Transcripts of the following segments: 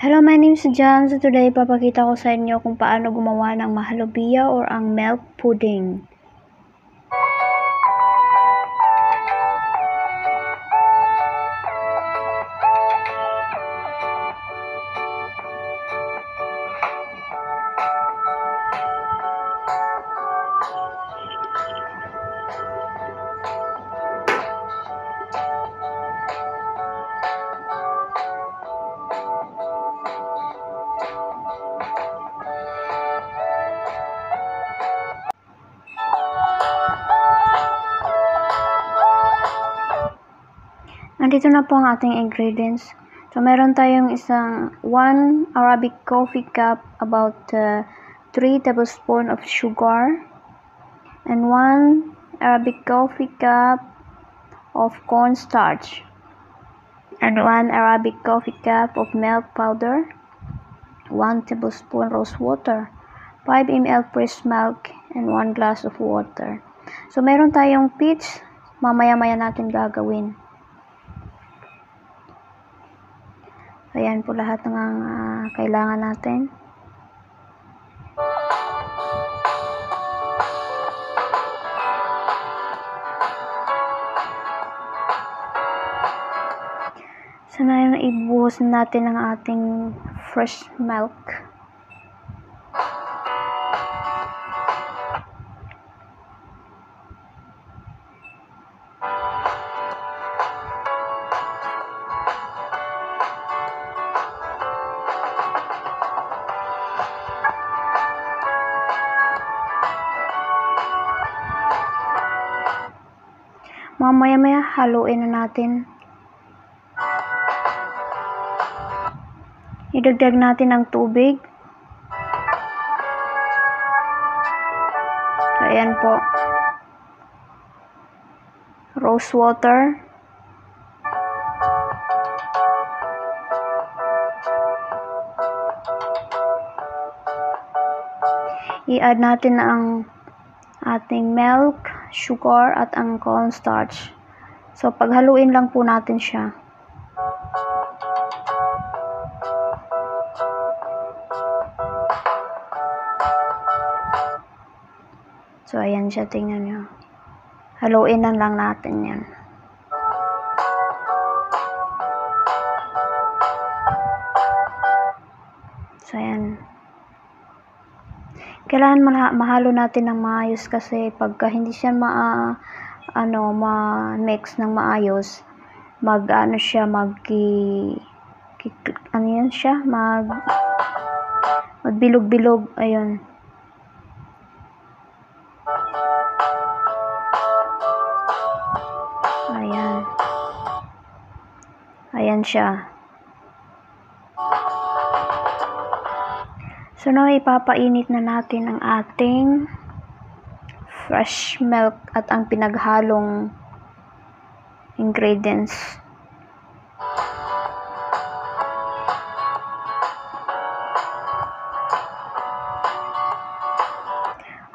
Hello, my name is Jan. So today, papakita ko sa inyo kung paano gumawa ng mahalubia or ang milk pudding. Nandito na po ang ating ingredients. So, meron tayong isang 1 Arabic coffee cup, about uh, 3 tablespoon of sugar, and 1 Arabic coffee cup of cornstarch, and 1 Arabic coffee cup of milk powder, 1 tablespoon rose water, 5 ml fresh milk, and 1 glass of water. So, meron tayong peach, mamaya-maya natin gagawin. Ayan po lahat ng uh, kailangan natin. So na yung ibuhos natin ang ating fresh milk. Mamaya-maya haluin na natin. Idagdag natin ang tubig. So, ayan po. Rose water. I-add natin ang ating milk sugar at ang cornstarch. So, paghaluin lang po natin siya. So, ayan siya. Tingnan nyo. Haluin na lang natin yan. Kailangan mahalo natin ng maayos kasi pagka hindi siya ma ano ma-mix ng maayos mag ano siya mag ano yan siya mag magbilog-bilog ayun. Ayan. Ayan siya So, now, ipapainit na natin ang ating fresh milk at ang pinaghalong ingredients.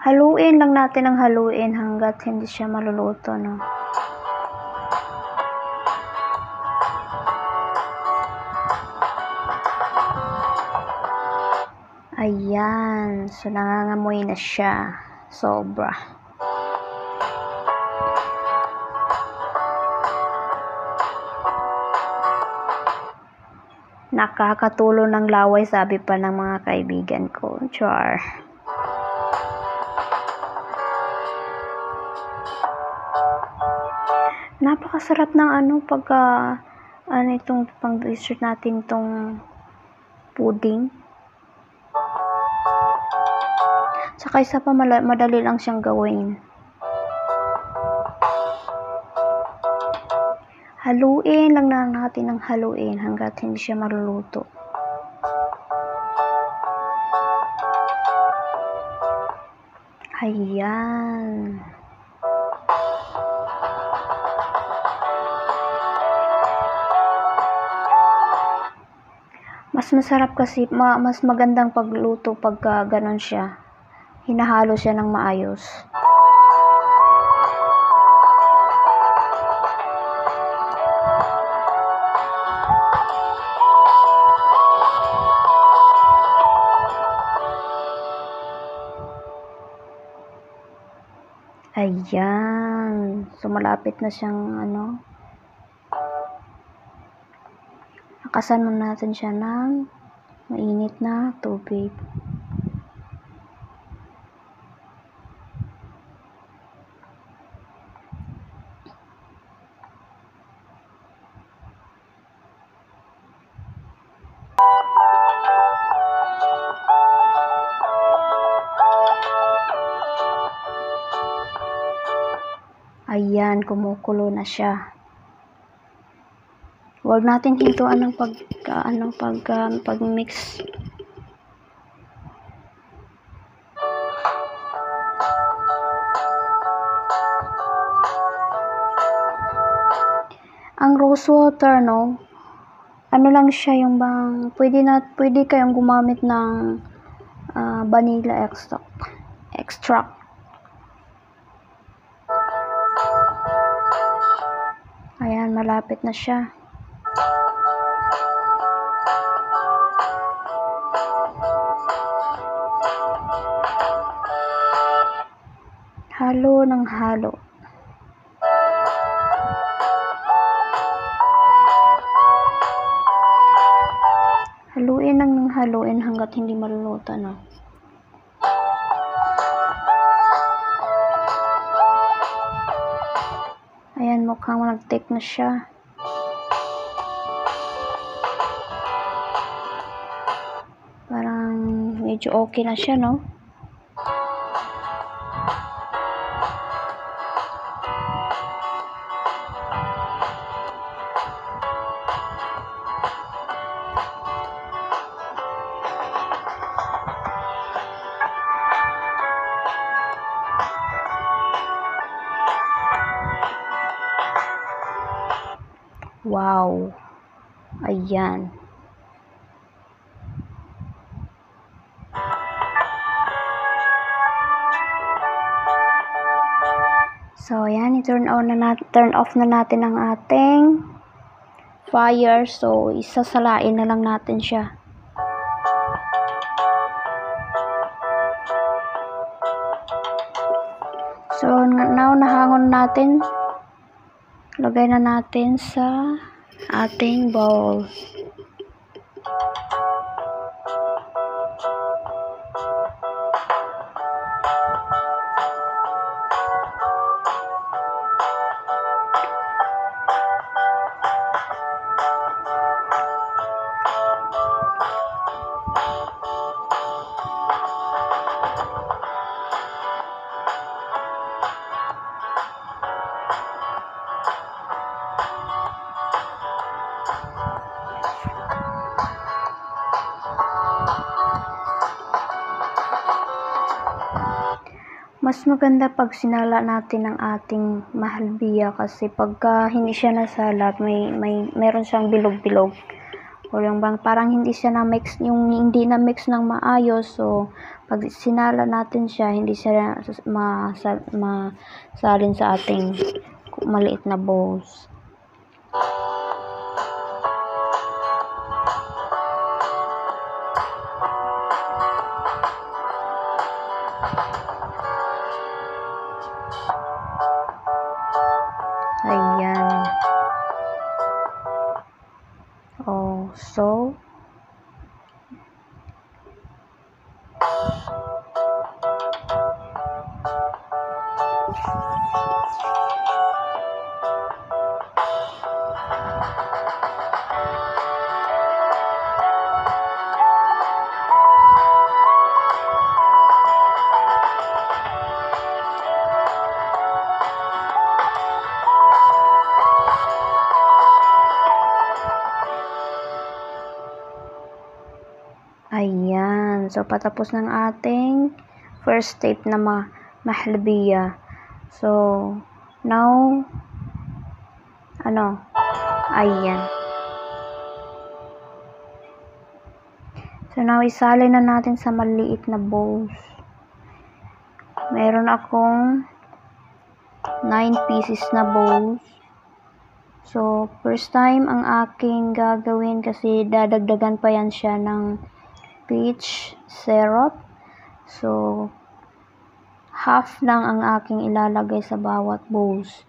Haluin lang natin ang haluin hanggat hindi siya maluluto, no? Ayan. So, nangangamoy na siya. Sobra. Nakakatulo ng laway, sabi pa ng mga kaibigan ko. Char. Napakasarap ng ano pagka ano itong pang dessert natin itong pudding. Saka isa pa madali lang siyang gawin. Haluin lang na natin ng haluin hanggat hindi siya maluluto. Ayan. Mas masarap kasi, ma mas magandang pagluto pagka gano'n siya. Hinahalo siya ng maayos. Ayan. So, malapit na siyang ano. Lakasan muna natin siya ng mainit na tubig. Kumukulo na siya. Huwag natin hintuan ng pag uh, anong pag uh, pag-mix. Ang rose water, no? Ano lang siya yung bang pwede na pwede kayong gumamit ng uh, vanilla extract. Extract. Ayan, malapit na siya. Halo ng halo. Haluin ng haluin hanggat hindi maluluto na. Mukhang nag-take na siya. Parang medyo okay na siya, no? Ayan. So, ayan, i-turn on na natin, turn off na natin ang ating fire. So, isasalain na lang natin siya. So, now nahangon natin lagay na natin sa ating bowl. Mas maganda pag sinala natin ang ating mahalbiya kasi pagka hindi siya nasalat may may meron siyang bilog-bilog. O yung bang parang hindi siya na mix yung hindi na mix ng maayos. So pag sinala natin siya hindi siya masal, masalin sa ating maliit na bowls So, patapos ng ating first step na ma mahalbiya. So, now, ano, ayan. So now isali na natin sa maliit na bowls. Meron akong 9 pieces na bowls. So first time ang aking gagawin kasi dadagdagan pa yan siya ng peach syrup. So half lang ang aking ilalagay sa bawat bowls.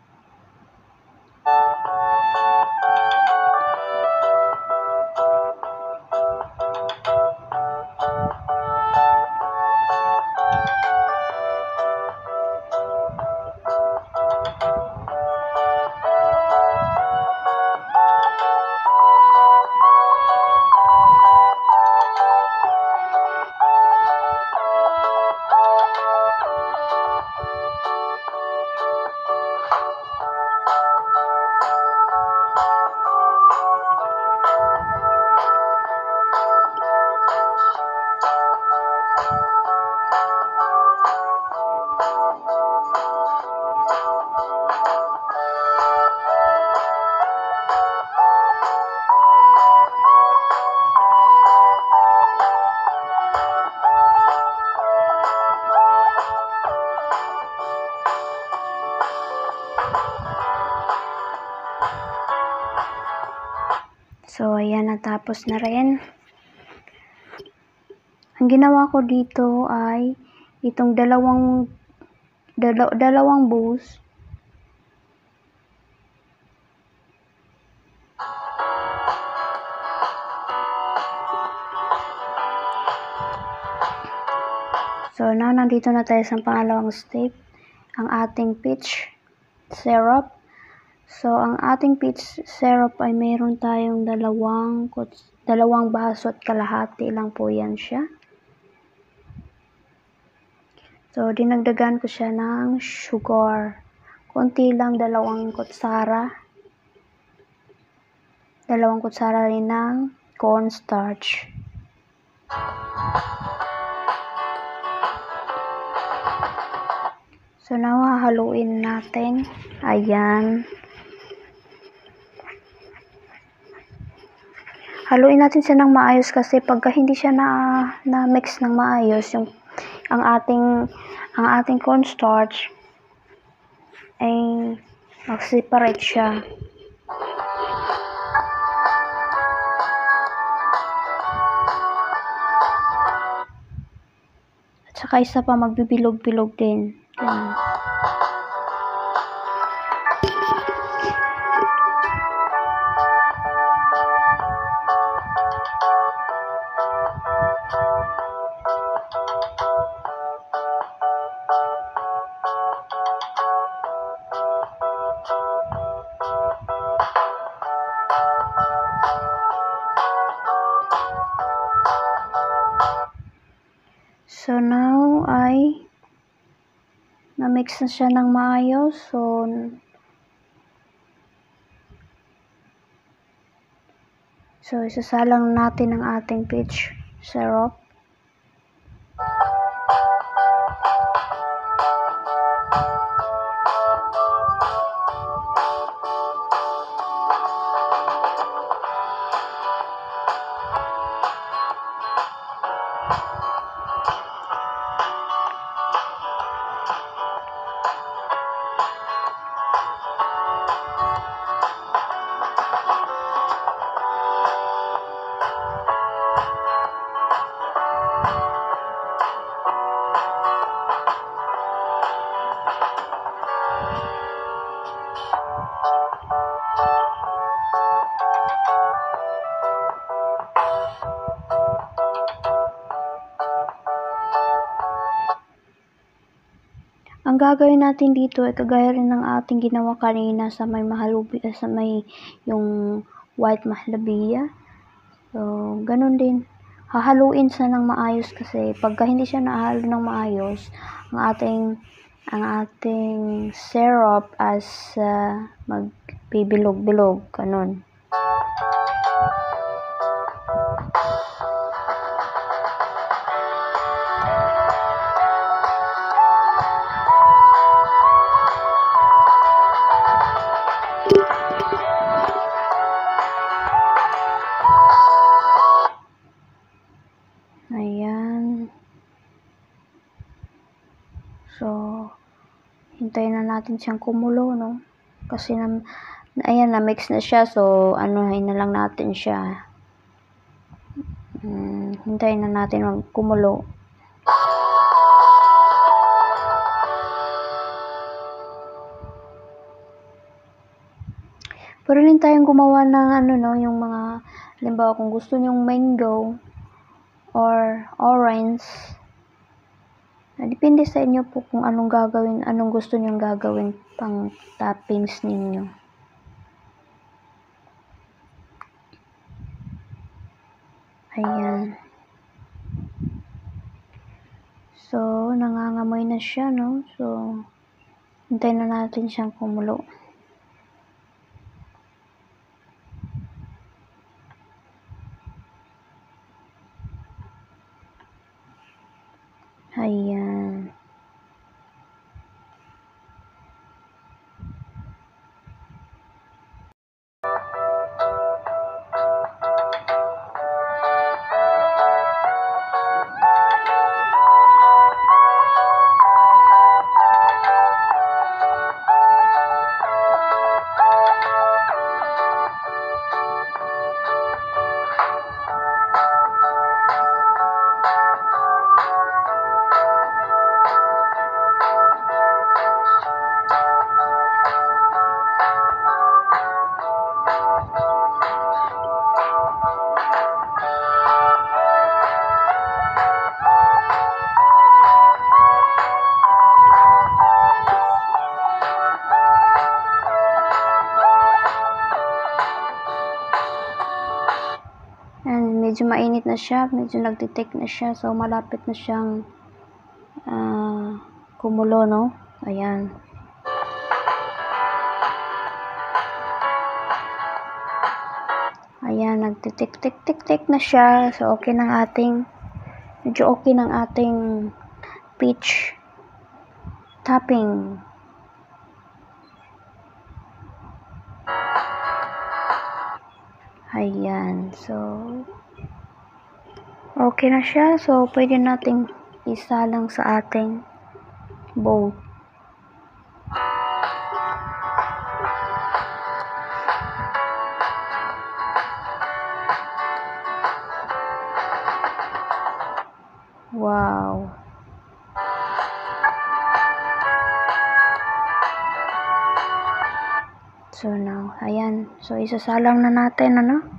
Natapos na rin. Ang ginawa ko dito ay itong dalawang dalaw, dalawang boost So, now nandito na tayo sa pangalawang step, ang ating peach syrup. So, ang ating peach syrup ay mayroon tayong dalawang, dalawang baso at kalahati lang po yan siya. So, dinagdagan ko siya ng sugar. Kunti lang, dalawang kutsara. Dalawang kutsara rin ng cornstarch. So, now, hahaluin natin. Ayan. Haluin natin siya ng maayos kasi pagka hindi siya na, na mix ng maayos, yung ang ating ang ating cornstarch ay mag-separate siya. At saka isa pa magbibilog-bilog din. Ganun. Na-mix na siya ng maayos. So So isasalang natin ang ating peach syrup. Gagawin natin dito ay kagaya rin ng ating ginawa kanina sa may mahalubi, eh, sa may yung white mahlabiya. So, ganun din. Hahaluin sa ng maayos kasi pagka hindi siya nahalo ng maayos, ang ating ang ating syrup as uh, magbibilog-bilog, ganun. Hintayin na natin siyang kumulo, no? Kasi na, ayan, na-mix na siya. So, anuhin na lang natin siya. Hmm, hintayin na natin mag kumulo. Pwede rin tayong gumawa ng ano, no, yung mga, halimbawa kung gusto nyong mango or orange, depende sa inyo po kung anong gagawin, anong gusto nyong gagawin pang toppings ninyo. Ayan. So, nangangamoy na siya, no? So, hintayin na natin siyang kumulo. Medyo mainit na siya, medyo nagtitake na siya. So, malapit na siyang ah, kumulo, no? Ayan. Ayan, nagtitik-tik-tik-tik na siya. So, okay ng ating, medyo okay ng ating peach topping. Ayan. So, okay na siya. So, pwede nating isalang sa ating bowl. Wow. So now, ayan. So isasalang na natin ano?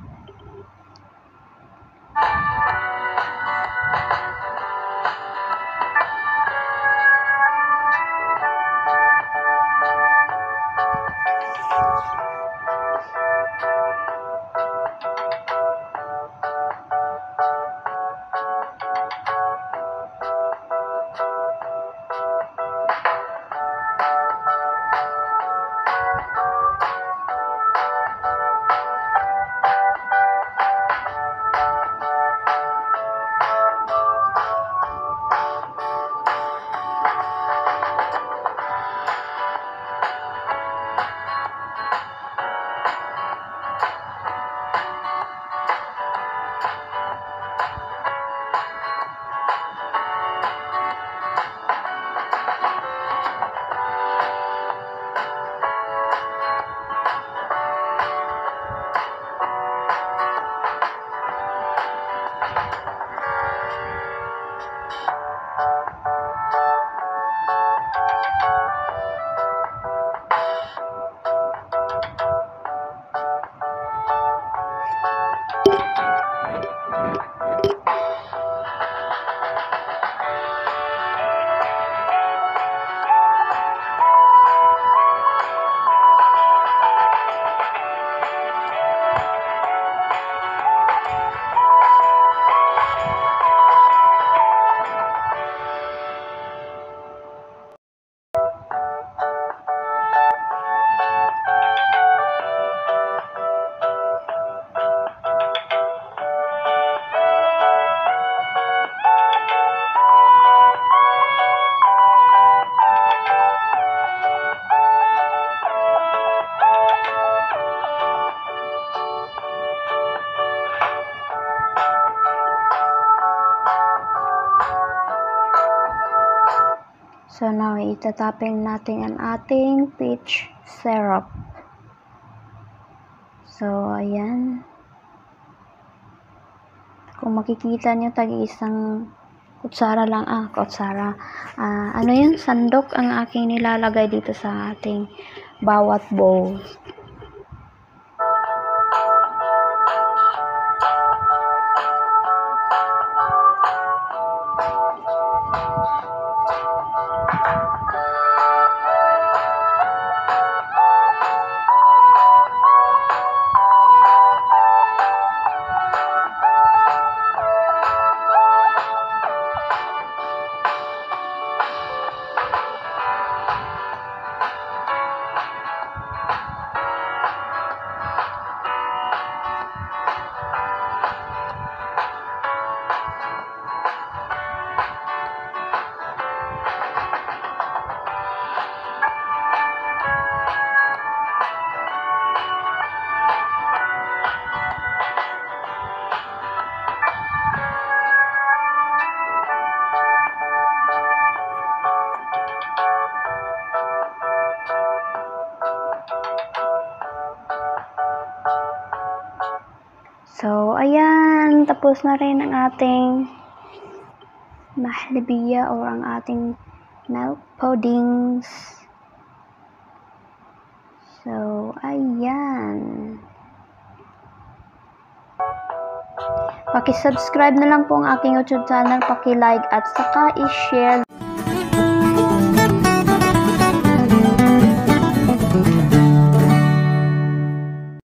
Now, itatapin natin ang ating peach syrup. So, ayan. Kung makikita nyo, tag-isang kutsara lang, ah, kutsara. Ah, ano yun? Sandok ang aking nilalagay dito sa ating bawat bowl. Tapos na rin ang ating mahlibiya or ang ating milk puddings. So, ayan. Paki-subscribe na lang po ang aking YouTube channel, paki-like at saka i-share